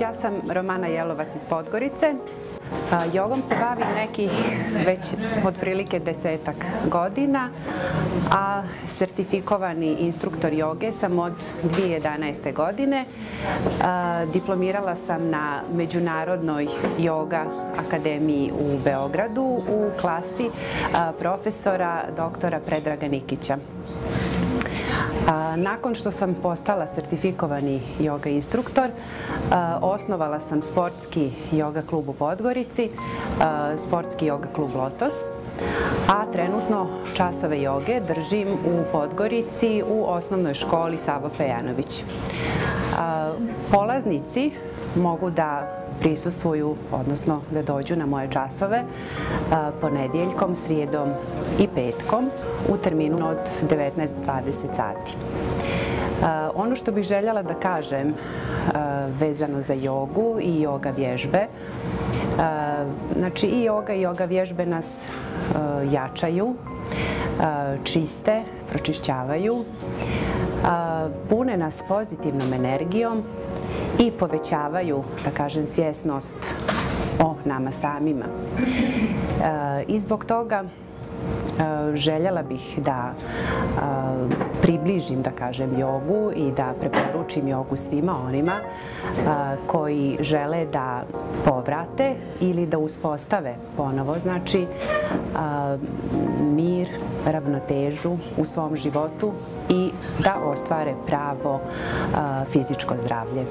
Ja sam Romana Jelovac iz Podgorice. Jogom se bavim nekih već otprilike desetak godina, a sertifikovani instruktor joge sam od 2011. godine. Diplomirala sam na Međunarodnoj joga akademiji u Beogradu u klasi profesora doktora Predraga Nikića. Nakon što sam postala sertifikovani yoga instruktor, osnovala sam sportski yoga klub u Podgorici, sportski yoga klub Lotos, a trenutno časove joge držim u Podgorici u osnovnoj školi Savo Pejanović. Polaznici mogu da prisustvuju, odnosno da dođu na moje časove ponedjeljkom, srijedom i petkom u terminu od 19-20 sati. Ono što bih željela da kažem vezano za jogu i joga vježbe, znači i joga i joga vježbe nas jačaju, čiste, pročišćavaju, pune nas pozitivnom energijom i povećavaju, da kažem, svjesnost o nama samima. E, I zbog toga e, željela bih da e, približim, da kažem, jogu i da preporučim jogu svima onima koji žele da povrate ili da uspostave ponovo, znači mir, ravnotežu u svom životu i da ostvare pravo fizičko zdravlje.